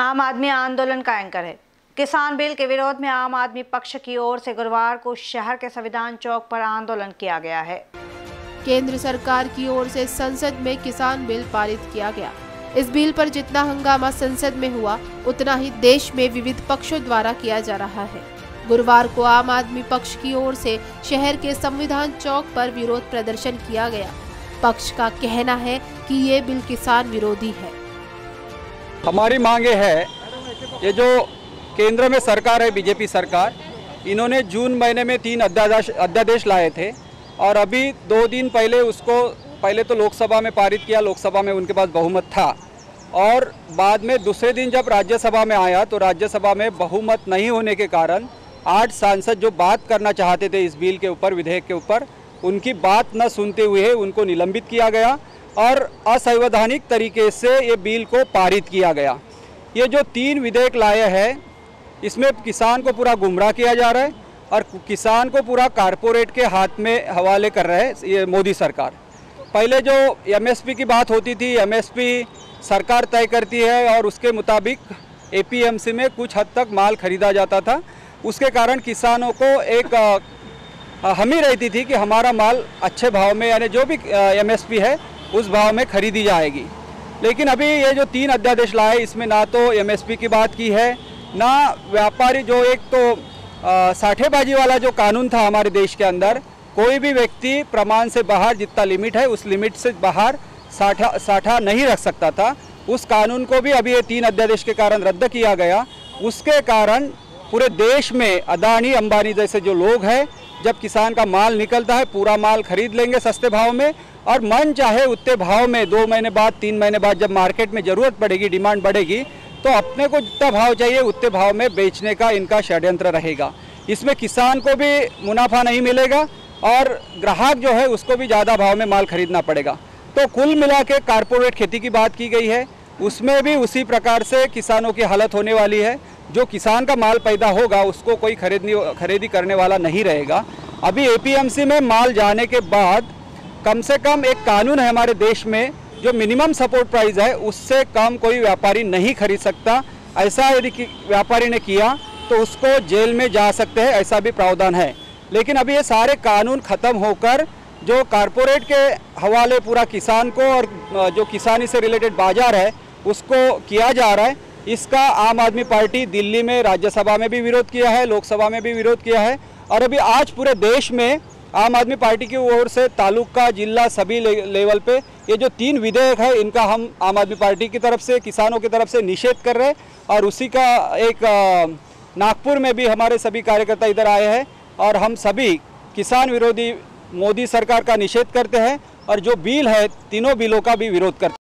आम आदमी आंदोलन का एंकर है। किसान बिल के विरोध में आम आदमी पक्ष की ओर से गुरुवार को शहर के संविधान चौक पर आंदोलन किया गया है। केंद्र सरकार की ओर से संसद में किसान बिल पारित किया गया। इस बिल पर जितना हंगामा संसद में हुआ, उतना ही देश में विविध पक्षों द्वारा किया जा रहा है। गुरुवार को आम आदमी पक्ष की ओर से शहर के संविधान चौक पर विरोध प्रदर्शन किया गया। पक्ष का कहना है कि ये बिल किसान विरोधी है। हमारी मांगे है ये जो केंद्र में सरकार है, बीजेपी सरकार, इन्होंने जून महीने में तीन अध्यादेश अध्यादेश लाए थे और अभी दो दिन पहले उसको, पहले तो लोकसभा में पारित किया, लोकसभा में उनके पास बहुमत था। और बाद में दूसरे दिन जब राज्यसभा में आया तो राज्यसभा में बहुमत नहीं होने के कारण आठ सांसद जो बात करना चाहते थे इस बिल के ऊपर, विधेयक के ऊपर, उनकी बात न सुनते हुए उनको निलंबित किया गया। और असंवैधानिक तरीके से ये बिल को पारित किया गया। ये जो तीन विधेयक लाए हैं, इसमें किसान को पूरा गुमराह किया जा रहा है और किसान को पूरा कारपोरेट के हाथ में हवाले कर रहे हैं ये मोदी सरकार। पहले जो एमएसपी की बात होती थी, एमएसपी सरकार तय करती है और उसके मुताबिक एपीएमसी में कुछ हद तक माल खरीदा जाता था। उसके कारण किसानों को एक हमी रहती थी कि हमारा माल अच्छे भाव में, यानी जो भी एमएसपी है उस भाव में खरीदी जाएगी। लेकिन अभी ये जो तीन अध्यादेश लाए, इसमें ना तो एमएसपी की बात की है, ना व्यापारी जो एक तो साठेबाजी वाला जो कानून था हमारे देश के अंदर, कोई भी व्यक्ति प्रमाण से बाहर जितना लिमिट है, उस लिमिट से बाहर साठा साठा नहीं रख सकता था। उस कानून को भी अभी ये तीन अध्यादेश के कारण रद्द किया गया। उसके कारण पूरे देश में अदानी, अंबानी जैसे जो लोग हैं जब किसान का माल निकलता है, पूरा माल खरीद लेंगे सस्ते भाव में और मन चाहे उतने भाव में, दो महीने बाद, तीन महीने बाद जब मार्केट में ज़रूरत पड़ेगी, डिमांड बढ़ेगी तो अपने को जितना भाव चाहिए उतने भाव में बेचने का इनका षड्यंत्र रहेगा। इसमें किसान को भी मुनाफा नहीं मिलेगा और ग्राहक जो है, उसको भी ज़्यादा भाव में माल खरीदना पड़ेगा। तो कुल मिला के कारपोरेट खेती की बात की गई है, उसमें भी उसी प्रकार से किसानों की हालत होने वाली है। जो किसान का माल पैदा होगा, उसको कोई खरीदनी खरीदी करने वाला नहीं रहेगा। अभी एपीएमसी में माल जाने के बाद कम से कम एक कानून है हमारे देश में, जो मिनिमम सपोर्ट प्राइस है, उससे कम कोई व्यापारी नहीं खरीद सकता। ऐसा यदि व्यापारी ने किया तो उसको जेल में जा सकते हैं, ऐसा भी प्रावधान है। लेकिन अभी ये सारे कानून ख़त्म होकर, जो कारपोरेट के हवाले पूरा किसान को और, जो किसानी से रिलेटेड बाज़ार है, उसको किया जा रहा है। इसका आम आदमी पार्टी दिल्ली में राज्यसभा में भी विरोध किया है लोकसभा में भी विरोध किया है। और अभी आज पूरे देश में आम आदमी पार्टी की ओर से तालुका जिला सभी ले, लेवल पे ये जो तीन विधेयक है इनका हम आम आदमी पार्टी की तरफ़ से किसानों की तरफ़ से निषेध कर रहे हैं। और उसी का एक नागपुर में भी हमारे सभी कार्यकर्ता इधर आए हैं और हम सभी किसान विरोधी मोदी सरकार का निषेध करते हैं और जो बिल है तीनों बिलों का भी विरोध करते हैं।